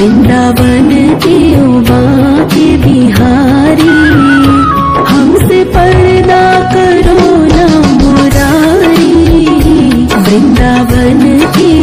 वृंदावन जियो बाके बिहारी हमसे पर्दा करो ना मुरारी। वृंदावन जियो